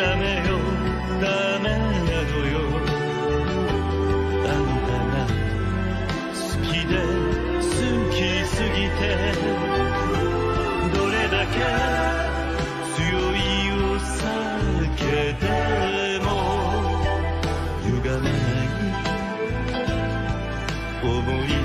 ダメよ。ダメなのよ。あんたが好きで好きすぎてどれだけ強いを避けても歪めない思い